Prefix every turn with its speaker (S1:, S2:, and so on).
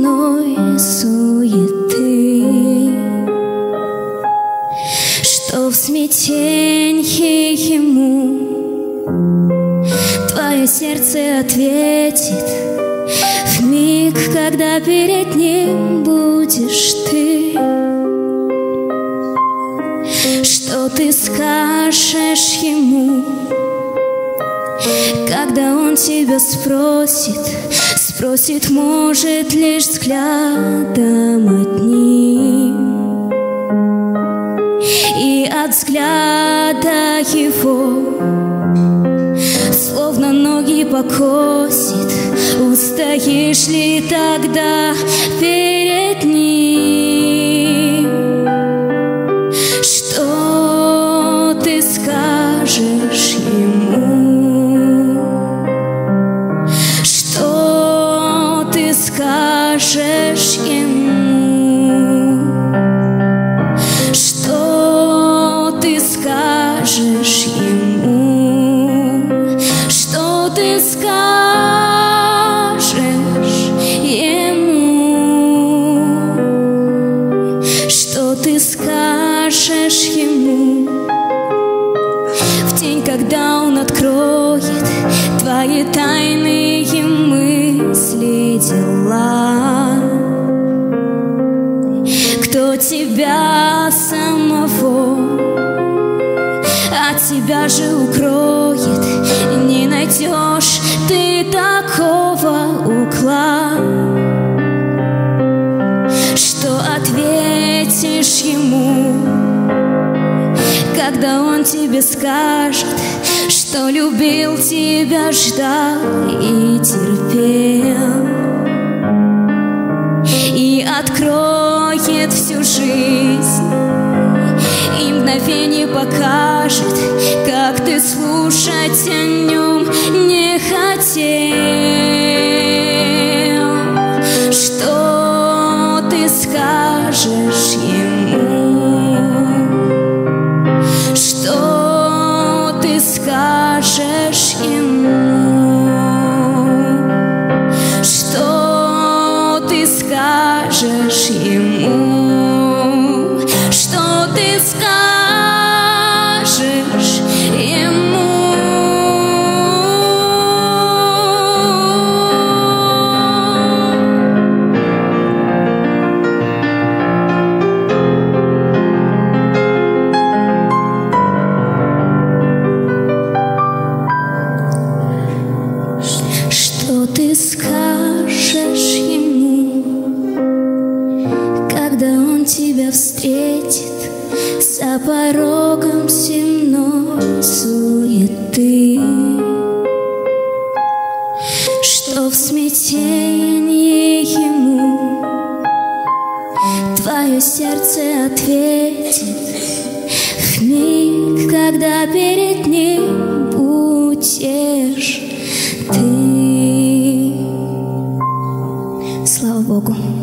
S1: земной суеты? Что в смятенье ему твое сердце ответит в миг, когда перед ним будешь ты? Что ты скажешь ему, когда он тебя спросит, спросит, может лишь взглядом одним. И от взгляда его Словно ноги покосит Устоишь ли тогда перед ним? Что ты скажешь скажешь ему? Что ты скажешь ему? В день, когда он откроет твои тайные мысли, дела кто тебя самого от тебя же укроет, найдешь ты такого угла, что ответишь ему, когда он тебе скажет, что любил тебя, ждал и терпел. И откроет всю жизнь мгновение покажет, как ты слушать о нем не хотел. Что ты скажешь ему? Что ты скажешь ему? Что ты скажешь ему? Что ты скажешь тебя встретит за порогом земной суеты? Что в смятении ему твое сердце ответит в миг, когда перед ним будешь ты. Слава Богу.